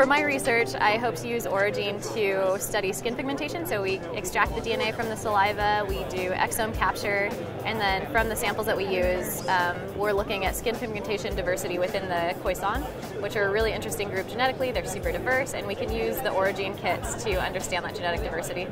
For my research, I hope to use Oragene to study skin pigmentation. So we extract the DNA from the saliva, we do exome capture, and then from the samples that we use, um, we're looking at skin pigmentation diversity within the Khoisan, which are a really interesting group genetically. They're super diverse, and we can use the Oragene kits to understand that genetic diversity.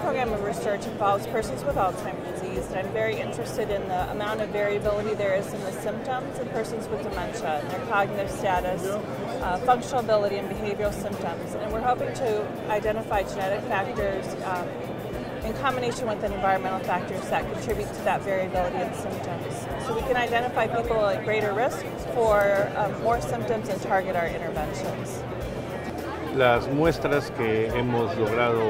Program of research involves persons with Alzheimer's disease, and I'm very interested in the amount of variability there is in the symptoms in persons with dementia, their cognitive status, uh, functional ability, and behavioral symptoms. And we're hoping to identify genetic factors um, in combination with environmental factors that contribute to that variability in symptoms. So we can identify people at greater risk for um, more symptoms and target our interventions. Las muestras que hemos logrado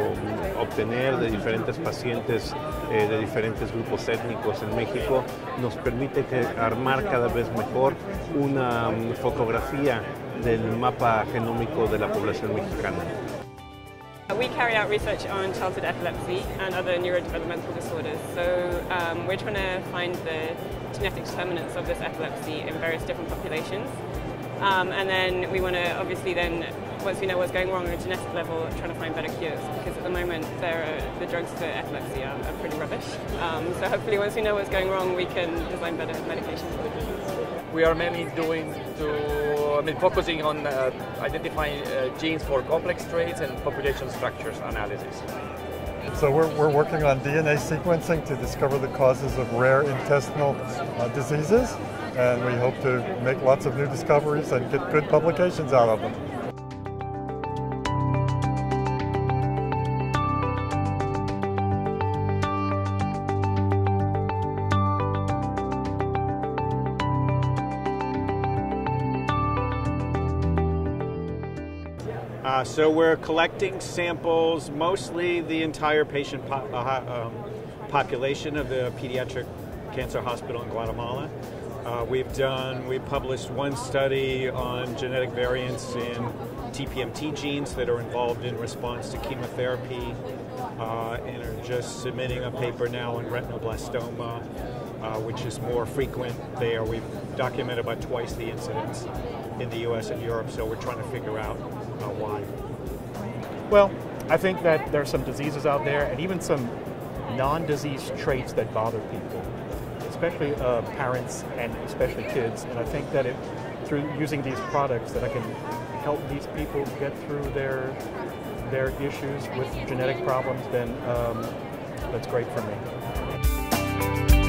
obtener de diferentes pacientes eh, de diferentes grupos étnicos en México nos permite que armar cada vez mejor una um, fotografía del mapa genómico de la población mexicana. We carry out research on childhood epilepsy and other neurodevelopmental disorders. So um, we're trying to find the genetic determinants of this epilepsy in various different populations. Um, and then we want to obviously then, once we know what's going wrong on a genetic level, trying to find better cures. Because at the moment, are, the drugs for epilepsy are, are pretty rubbish. Um, so hopefully once we know what's going wrong, we can design better medications for the disease. We are mainly doing to, I mean, focusing on uh, identifying uh, genes for complex traits and population structures analysis. So we're, we're working on DNA sequencing to discover the causes of rare intestinal uh, diseases, and we hope to make lots of new discoveries and get good publications out of them. Uh, so we're collecting samples, mostly the entire patient po- uh, um, population of the pediatric cancer hospital in Guatemala. Uh, we've done, we published one study on genetic variants in TPMT genes that are involved in response to chemotherapy, uh, and are just submitting a paper now on retinoblastoma, uh, which is more frequent there. We've documented about twice the incidence in the US and Europe, so we're trying to figure out uh, why. Well, I think that there are some diseases out there and even some non disease traits that bother people, especially uh, parents and especially kids. And I think that it, through using these products, that I can help these people get through their, their issues with genetic problems, then um, that's great for me.